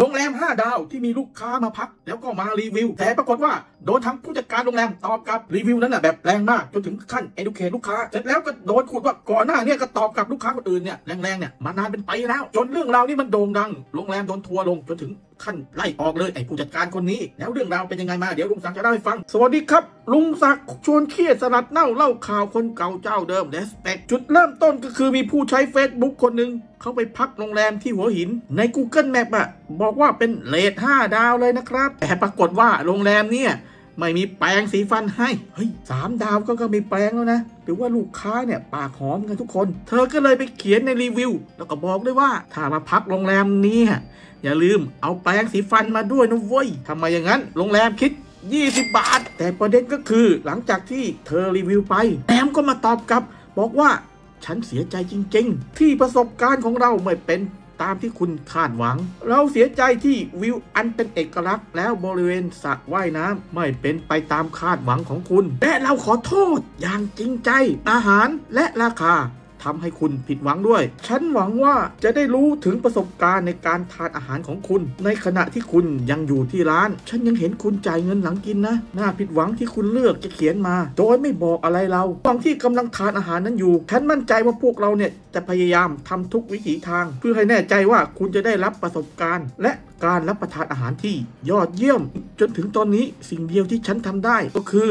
โรงแรม 5 ดาวที่มีลูกค้ามาพัก แล้วก็มารีวิว แต่ปรากฏว่า โดนทางผู้จัดการโรงแรมตอบกลับรีวิวนั้นน่ะแบบแรงมาก จนถึงขั้นเอดูเคลูกค้า เสร็จแล้วก็โดนขุดว่าก่อนหน้าเนี้ก็ตอบกลับลูกค้าคนอื่นเนี่ยแรงๆเนี่ยมานานเป็นไปแล้ว จนเรื่องราวนี้มันโด่งดังโรงแรมโดนทัวร์ลงจนถึงขั้นไล่ออกเลยไอ้ผู้จัดการคนนี้ แล้วเรื่องราวเป็นยังไงมาเดี๋ยวลุงศักดิ์จะเล่าให้ฟัง สวัสดีครับ ลุงศักดิ์ชวนเครียดสลัดเน่าเล่าข่าวคนเก่าเจ้าเดิมเดสเปกจุดเริ่มต้นก็คือมีผู้ใช้ Facebook คนหนึ่งเขาไปพักโรงแรมที่หัวหิน ใน Google Map อะบอกว่าเป็นเลท5ดาวเลยนะครับ แต่ปรากฏว่าโรงแรมเนี่ย ไม่มีแปรงสีฟันให้ เฮ้ยสามดาวก็ก็มีแปรงแล้วนะหรือว่าลูกค้าเนี่ยปากหอมกันทุกคน เธอก็เลยไปเขียนในรีวิว แล้วก็บอกด้วยว่าถ้ามาพักโรงแรมนี้อย่าลืมเอาแปรงสีฟันมาด้วยนะเว้ยทำไมอย่างนั้น โรงแรมคิด 20 บาท แต่ประเด็นก็คือหลังจากที่เธอรีวิวไปแอมก็มาตอบกลับ บอกว่าฉันเสียใจจริง ๆ ที่ประสบการณ์ของเราไม่เป็น ตามที่คุณคาดหวัง เราเสียใจที่วิวอันเป็นเอกลักษณ์แล้วบริเวณสระว่ายน้ำไม่เป็นไปตามคาดหวังของคุณ และเราขอโทษอย่างจริงใจอาหารและราคา ทำให้คุณผิดหวังด้วย ฉันหวังว่าจะได้รู้ถึงประสบการณ์ในการทานอาหารของคุณ ในขณะที่คุณยังอยู่ที่ร้าน ฉันยังเห็นคุณจ่ายเงินหลังกินนะ น่าผิดหวังที่คุณเลือกจะเขียนมา โดยไม่บอกอะไรเราตอนที่กำลังทานอาหารนั้นอยู่ ฉันมั่นใจว่าพวกเราเนี่ยจะพยายามทำทุกวิถีทาง เพื่อให้แน่ใจว่าคุณจะได้รับประสบการณ์ และการรับประทานอาหารที่ยอดเยี่ยม จนถึงตอนนี้สิ่งเดียวที่ฉันทำได้ก็คือ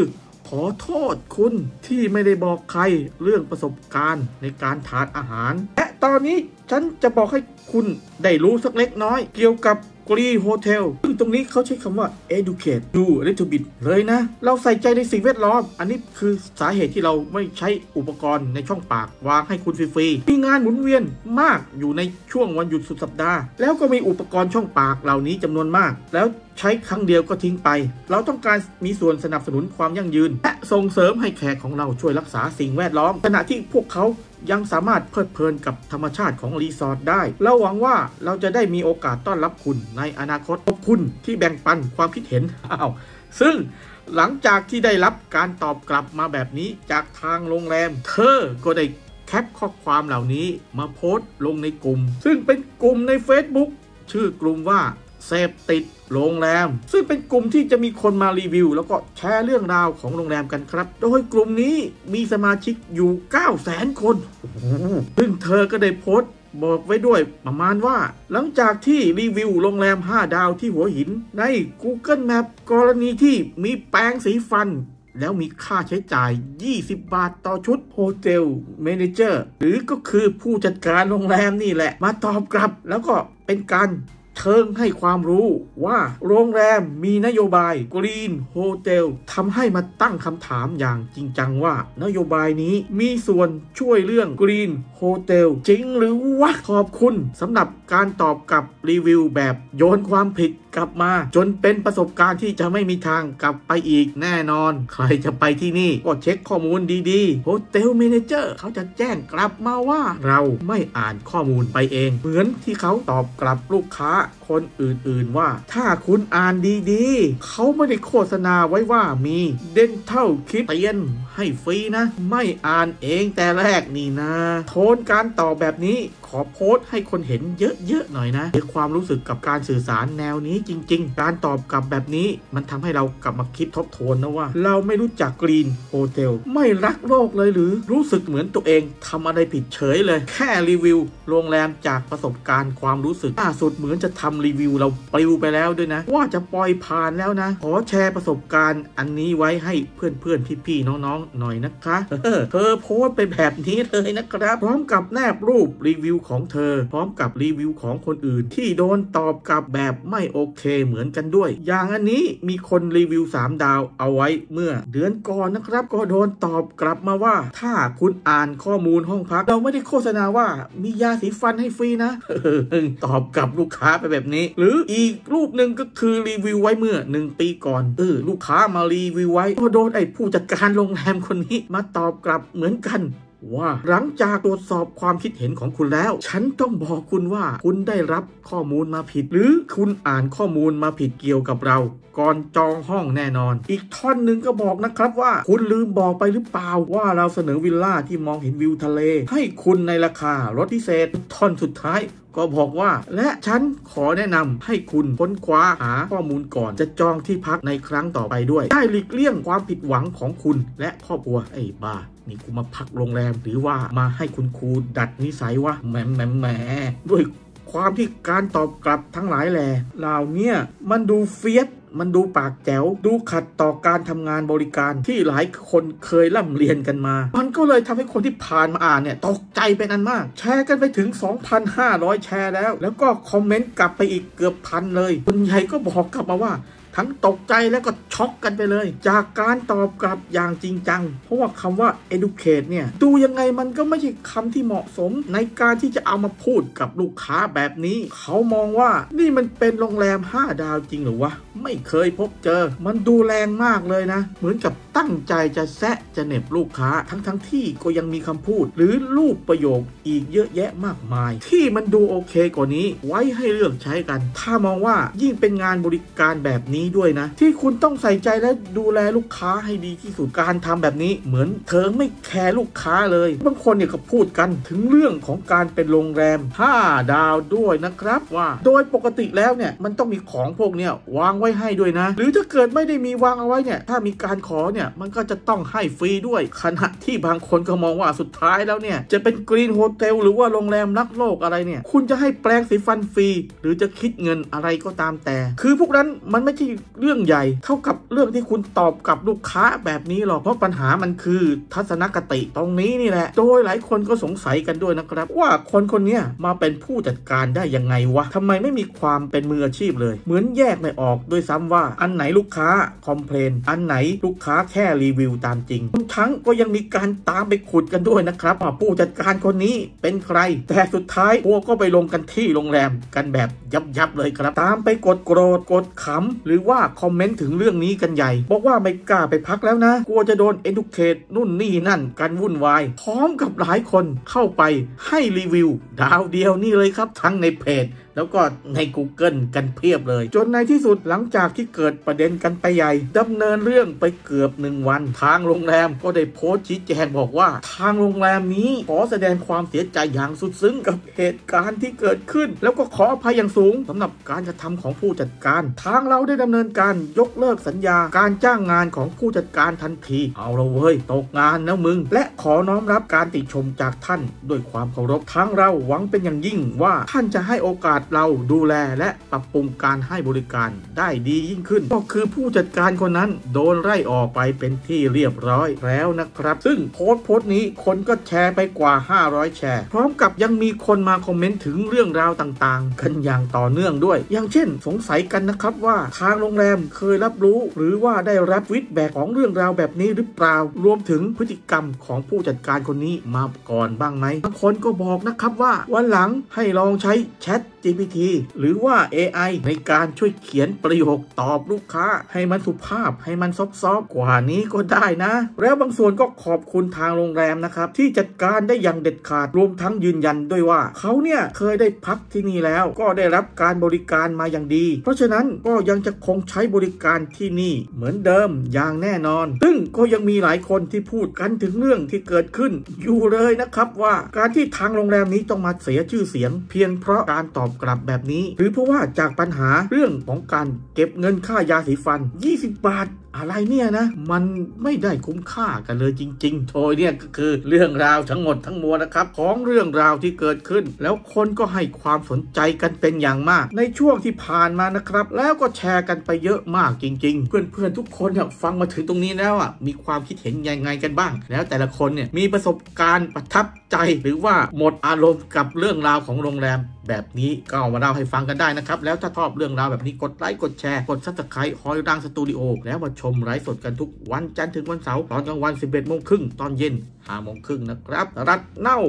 ขอโทษคุณที่ไม่ได้บอกใครเรื่องประสบการณ์ในการทานอาหาร และตอนนี้ ฉันจะบอกให้คุณได้รู้สักเล็กน้อย เกี่ยวกับกรีโฮเทลซึ่งตรงนี้เขาใช้คำว่า educate do a little bit เลยนะ เราใส่ใจในสิ่งแวดล้อม อันนี้คือสาเหตุที่เราไม่ใช้อุปกรณ์ในช่องปาก วางให้คุณฟรีๆ มีงานหมุนเวียนมากอยู่ในช่วงวันหยุดสุดสัปดาห์ แล้วก็มีอุปกรณ์ช่องปากเหล่านี้จำนวนมาก แล้วใช้ครั้งเดียวก็ทิ้งไป เราต้องการมีส่วนสนับสนุนความยั่งยืน และส่งเสริมให้แขกของเราช่วยรักษาสิ่งแวดล้อม ขณะที่พวกเขายังสามารถเพลิดเพลินกับธรรมชาติของรีสอร์ทได้ เราหวังว่าเราจะได้มีโอกาสต้อนรับคุณในอนาคตขอบคุณที่แบ่งปันความคิดเห็นอ้าวซึ่งหลังจากที่ได้รับการตอบกลับมาแบบนี้จากทางโรงแรม เธอก็ได้แคปข้อความเหล่านี้มาโพสต์ลงในกลุ่ม ซึ่งเป็นกลุ่มใน Facebook ชื่อกลุ่มว่าเสพติด โรงแรม ซึ่งเป็นกลุ่มที่จะมีคนมารีวิว แล้วก็แชร์เรื่องราวของโรงแรมกันครับ โดยกลุ่มนี้มีสมาชิกอยู่ 9 0 0 0 0 0 คน ซึ่งเธอก็ได้โพสต์บอกไว้ด้วยประมาณว่า หลังจากที่รีวิวโรงแรม 5 ดาวที่หัวหิน ใน Google Map กรณีที่มีแปรงสีฟัน แล้วมีค่าใช้จ่าย 20 บาทต่อชุด Hotel Manager หรือก็คือผู้จัดการโรงแรมนี่แหละ มาตอบกลับ แล้วก็เป็นการ เชิงให้ความรู้ว่าโรงแรมมีนโยบาย Green Hotel ทำให้มาตั้งคำถามอย่างจริงจังว่า นโยบายนี้มีส่วนช่วยเรื่อง Green Hotel จริงหรือวะขอบคุณสำหรับการตอบกับรีวิวแบบโยนความผิด กลับมา จนเป็นประสบการณ์ที่จะไม่มีทางกลับไปอีกแน่นอน ใครจะไปที่นี่ก็เช็คข้อมูลดีๆ Hotel Manager เขาจะแจ้งกลับมาว่า เราไม่อ่านข้อมูลไปเอง เหมือนที่เขาตอบกลับลูกค้าคนอื่นๆว่า ถ้าคุณอ่านดีๆ เขาไม่ได้โฆษณาไว้ว่ามี dental kit เตรียมให้ฟรีนะ ไม่อ่านเองแต่แรกนี่นะ โทนการตอบแบบนี้ขอโพสต์ให้คนเห็นเยอะๆหน่อยนะในความรู้สึกกับการสื่อสารแนวนี้จริง ๆ การตอบกลับแบบนี้มันทำให้เรากลับมาคิดทบทวนนะว่า เราไม่รู้จัก Green Hotel ไม่รักโลกเลยหรือรู้สึกเหมือนตัวเองทำอะไรผิดเฉยเลย แค่รีวิว โรงแรมจากประสบการณ์ความรู้สึกล่าสุดเหมือนจะทำรีวิวเราปลิวไปแล้วด้วยนะ ว่าจะปล่อยผ่านแล้วนะ ขอแชร์ประสบการณ์อันนี้ไว้ให้เพื่อนๆพี่ๆน้องๆหน่อยนะคะเธอโพสต์ไปแบบนี้เลยนะครับ พร้อมกับแนบรูปรีวิวของเธอ พร้อมกับรีวิวของคนอื่น ที่โดนตอบกลับแบบไม่โอเคเหมือนกันด้วย อย่างอันนี้มีคนรีวิว 3 ดาวเอาไว้เมื่อ เดือนก่อนนะครับ ก็โดนตอบกลับมาว่า ถ้าคุณอ่านข้อมูลห้องพัก เราไม่ได้โฆษณาว่ามียาสีฟันให้ฟรีนะตอบกลับลูกค้าไปแบบนี้ หรืออีกรูปหนึ่งก็คือรีวิวไว้เมื่อ 1 ปีก่อนเออลูกค้ามารีวิวไว้ก็โดนไอ้ผู้จัดการโรงแรมคนนี้มาตอบกลับเหมือนกัน ว่า หลังจากตรวจสอบความคิดเห็นของคุณแล้ว ฉันต้องบอกคุณว่าคุณได้รับข้อมูลมาผิด หรือคุณอ่านข้อมูลมาผิดเกี่ยวกับเรา ก่อนจองห้องแน่นอน อีกท่อนหนึ่งก็บอกนะครับว่า คุณลืมบอกไปหรือเปล่าว่าเราเสนอวิลล่าที่มองเห็นวิวทะเล ให้คุณในราคารถพิเศษท่อนสุดท้าย ก็บอกว่า และฉันขอแนะนำให้คุณค้นคว้าหาข้อมูลก่อนจะจองที่พักในครั้งต่อไปด้วย ได้หลีกเลี่ยงความผิดหวังของคุณและครอบครัวไอ้บ้านี่กูมาพักโรงแรมหรือว่ามาให้คุณครูดัดนิสัยวะแหมแหมแหมด้วยความที่การตอบกลับทั้งหลายแหล่เหล่านี้มันดูเฟียส มันดูปากแจ๋วดูขัดต่อการทำงานบริการที่หลายคนเคยร่ำเรียนกันมา มันก็เลยทำให้คนที่ผ่านมาอ่านเนี่ยตกใจเป็นอันมาก แชร์กันไปถึง 2,500 แชร์แล้ว แล้วก็คอมเมนต์กลับไปอีกเกือบพันเลยคนใหญ่ก็บอกกลับมาว่าทั้งตกใจแล้วก็ช็อกกันไปเลย จากการตอบกลับอย่างจริงจัง เพราะว่าคำว่า educate เนี่ย ดูยังไงมันก็ไม่ใช่คำที่เหมาะสม ในการที่จะเอามาพูดกับลูกค้าแบบนี้ เขามองว่านี่มันเป็นโรงแรม 5 ดาวจริงหรือวะ ไม่เคยพบเจอ มันดูแรงมากเลยนะ เหมือนกับตั้งใจจะแซะจะเหน็บลูกค้า ทั้งทั้งๆที่ก็ยังมีคำพูด หรือรูปประโยคอีกเยอะแยะมากมาย ที่มันดูโอเคกว่านี้ ไว้ให้เลือกใช้กัน ถ้ามองว่ายิ่งเป็นงานบริการแบบนี้ด้วยนะ ที่คุณต้องใส่ใจและดูแลลูกค้าให้ดีที่สุดการทำแบบนี้ เหมือนเธอไม่แคร์ลูกค้าเลยบางคนเนี่ยก็พูดกันถึงเรื่องของการเป็นโรงแรม5ดาวด้วยนะครับว่า โดยปกติแล้วเนี่ยมันต้องมีของพวกเนี้ยวางไว้ให้ด้วยนะ หรือถ้าเกิดไม่ได้มีวางเอาไว้เนี่ย ถ้ามีการขอเนี่ยมันก็จะต้องให้ฟรีด้วย ขณะที่บางคนก็มองว่าสุดท้ายแล้วเนี่ย จะเป็น Green Hotel หรือว่าโรงแรมรักโลกอะไรเนี่ย คุณจะให้แปรงสีฟันฟรี หรือจะคิดเงินอะไรก็ตามแต่ คือพวกนั้นมันไม่ใช่เรื่องใหญ่ เท่ากับเรื่องที่คุณตอบกับลูกค้าแบบนี้หรอกเพราะปัญหามันคือทัศนคติตรงนี้นี่แหละ โดยหลายคนก็สงสัยกันด้วยนะครับ ว่าคนคนนี้มาเป็นผู้จัดการได้ยังไงวะทำไมไม่มีความเป็นมืออาชีพเลย เหมือนแยกไม่ออกด้วยซ้ำว่าอันไหนลูกค้าคอมเพลนอันไหนลูกค้าแค่รีวิวตามจริงทั้งก็ยังมีการตามไปขุดกันด้วยนะครับว่าผู้จัดการคนนี้เป็นใคร แต่สุดท้ายพวกก็ไปลงกันที่โรงแรมกันแบบยับยับๆเลยครับ ตามไปกดโกรธกดขำหรือว่าคอมเมนต์ถึงเรื่องนี้กันใหญ่ บอกว่าไม่กล้าไปพักแล้วนะ กลัวจะโดน educate นู่นนี่นั่นกันวุ่นวาย พร้อมกับหลายคนเข้าไปให้รีวิว ดาวเดียวนี่เลยครับ ทั้งในเพจ แล้วก็ใน Google กันเพียบเลย จนในที่สุดหลังจากที่เกิดประเด็นกันไปใหญ่ดำเนินเรื่องไปเกือบหนึ่งวัน ทางโรงแรมก็ได้โพสต์ชี้แจงบอกว่า ทางโรงแรมนี้ขอแสดงความเสียใจอย่างสุดซึ้งกับเหตุการณ์ที่เกิดขึ้น แล้วก็ขออภัยอย่างสูงสำหรับการกระทำของผู้จัดการ ทางเราได้ดำเนินการยกเลิกสัญญาการจ้างงานของผู้จัดการทันทีเอาละเว้ยตกงานแล้วมึง และขอน้อมรับการติชมจากท่าน ด้วยความเคารพทางเราหวังเป็นอย่างยิ่งว่าท่านจะให้โอกาสเราดูแลและปรับปรุงการให้บริการได้ดียิ่งขึ้น ก็คือผู้จัดการคนนั้นโดนไล่ออกไปเป็นที่เรียบร้อยแล้วนะครับ ซึ่งโพสต์โพสต์นี้คนก็แชร์ไปกว่า 500 แชร์ พร้อมกับยังมีคนมาคอมเมนต์ถึงเรื่องราวต่างๆ กันอย่างต่อเนื่องด้วย อย่างเช่น สงสัยกันนะครับว่าทางโรงแรมเคยรับรู้ หรือว่าได้รับวิดแบกของเรื่องราวแบบนี้หรือเปล่า รวมถึงพฤติกรรมของผู้จัดการคนนี้มาก่อนบ้างไหมบางคนก็บอกนะครับว่าวันหลังให้ลองใช้แชท GPT หรือว่า AI ในการช่วยเขียนประโยคตอบลูกค้า ให้มันสุภาพให้มันซอฟต์กว่านี้ก็ได้นะ แล้วบางส่วนก็ขอบคุณทางโรงแรมนะครับ ที่จัดการได้อย่างเด็ดขาดรวมทั้งยืนยันด้วยว่า เขาเนี่ยเคยได้พักที่นี่แล้ว ก็ได้รับการบริการมาอย่างดี เพราะฉะนั้นก็ยังจะคงใช้บริการที่นี่เหมือนเดิมอย่างแน่นอน ซึ่งก็ยังมีหลายคนที่พูดกันถึงเรื่องที่เกิดขึ้น อยู่เลยนะครับว่าการที่ทางโรงแรมนี้ต้องมาเสียชื่อเสียง เพียงเพราะการตอบกลับแบบนี้ หรือเพราะว่าจากปัญหาเรื่องของการเก็บเงินค่ายาสีฟัน 20 บาทอะไรเนี่ยนะ มันไม่ได้คุ้มค่ากันเลยจริงๆโทยเนี่ยก็คือเรื่องราวทั้งหมดทั้งมวลนะครับ ของเรื่องราวที่เกิดขึ้น แล้วคนก็ให้ความสนใจกันเป็นอย่างมาก ในช่วงที่ผ่านมานะครับ แล้วก็แชร์กันไปเยอะมากจริง ๆ เพื่อนๆทุกคนเนี่ยฟังมาถึงตรงนี้แล้วอะมีความคิดเห็นยังไงกันบ้าง แล้วแต่ละคนเนี่ยมีประสบการณ์ประทับใจหรือว่าหมดอารมณ์กับเรื่องราวของโรงแรม แบบนี้ก็เอามาเล่าให้ฟังกันได้นะครับ แล้วถ้าชอบเรื่องราวแบบนี้กดไลค์กดแชร์กด subscribe ฮอยดังสตูดิโอแล้วมาชมไลฟ์สดกันทุกวันจันทร์ถึงวันเสาร์ตอนกลางวัน 11โมงครึ่งตอนเย็น5โมงครึ่งนะครับ right now